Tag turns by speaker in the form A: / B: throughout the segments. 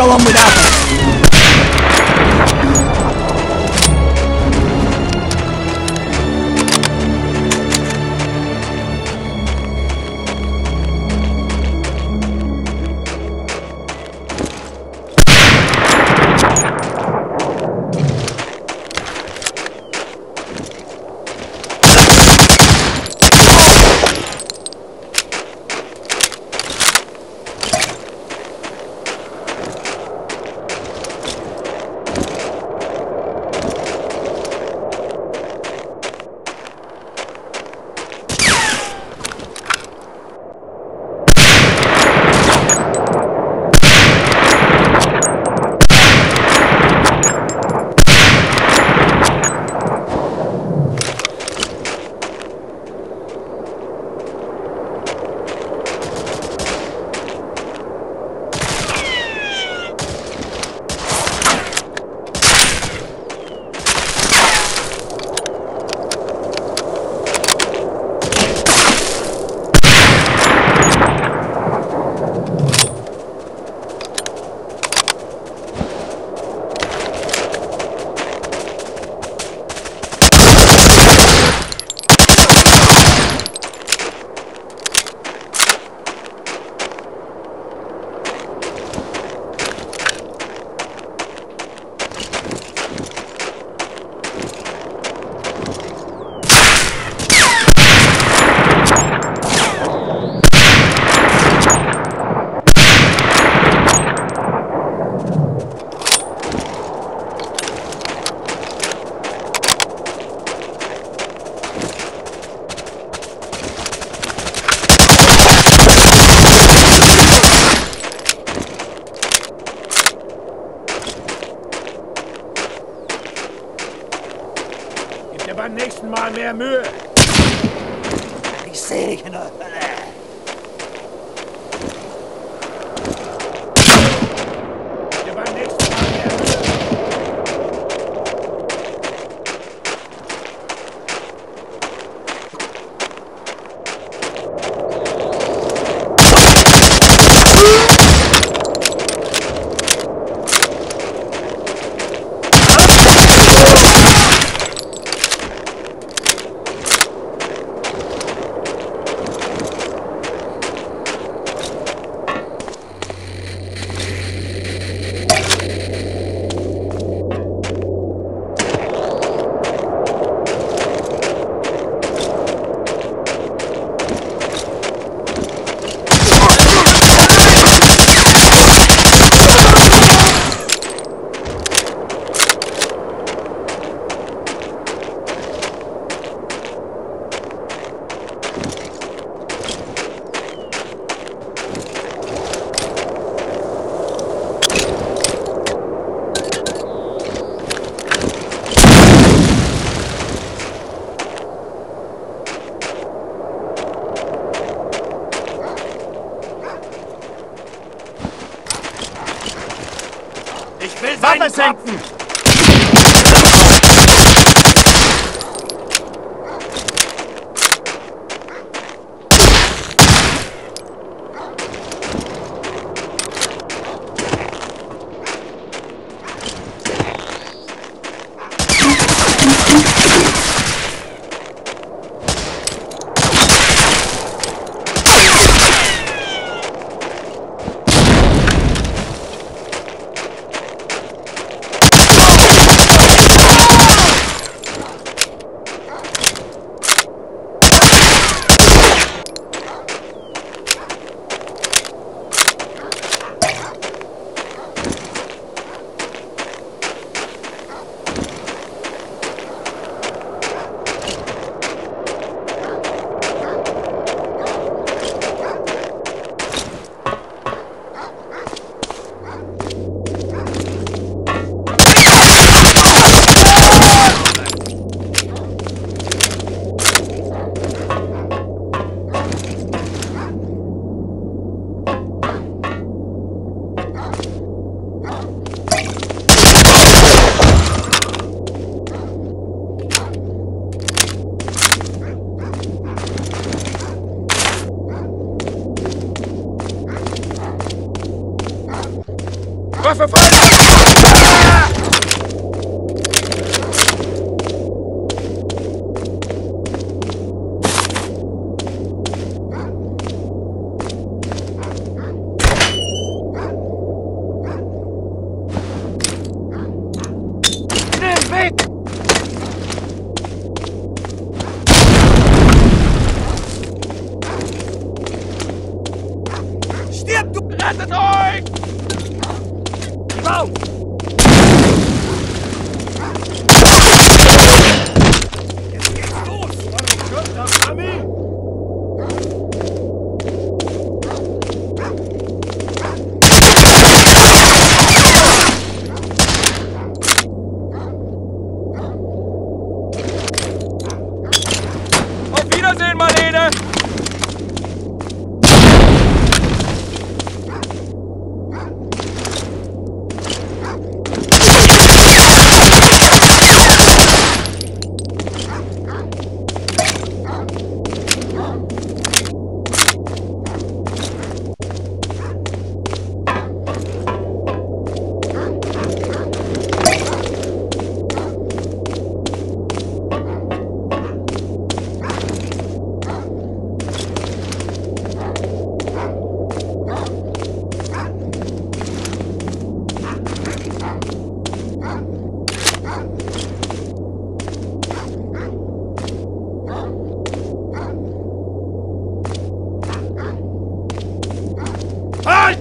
A: go on without
B: us. nächsten Mal mehr Mühe.
A: Ich sehe dich in der Hölle.
B: Schabersenken!
A: Waffe
B: frei!
A: Du!
B: Rettet euch! 好。Charge!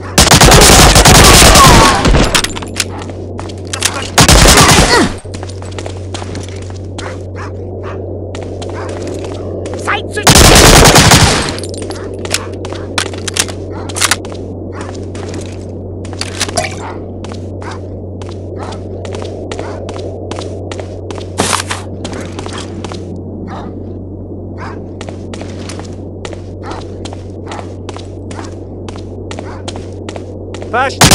B: Back.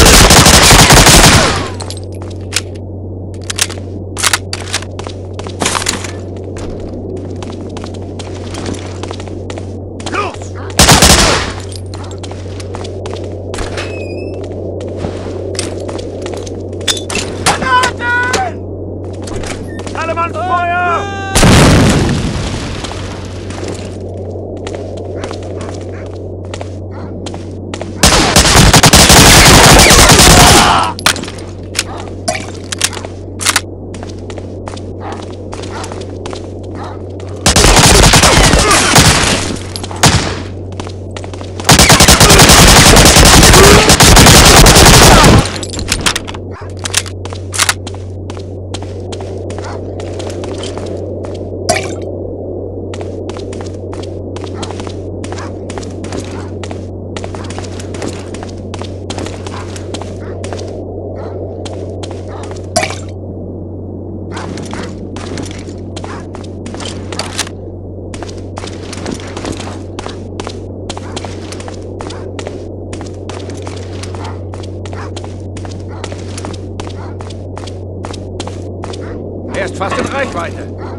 B: Right hand.